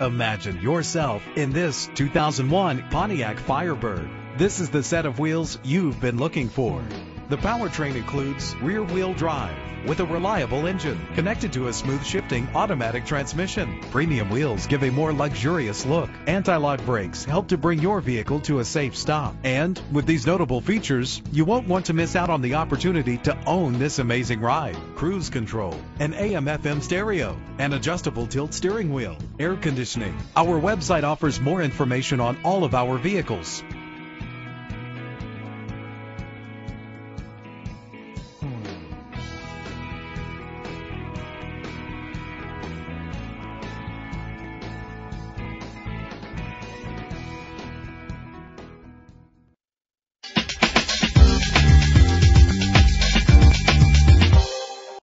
Imagine yourself in this 2001 Pontiac Firebird. This is the set of wheels you've been looking for. The powertrain includes rear wheel drive with a reliable engine connected to a smooth shifting automatic transmission. Premium wheels give a more luxurious look. Anti-lock brakes help to bring your vehicle to a safe stop. And with these notable features, you won't want to miss out on the opportunity to own this amazing ride. Cruise control, an AM FM stereo, an adjustable tilt steering wheel, air conditioning. Our website offers more information on all of our vehicles.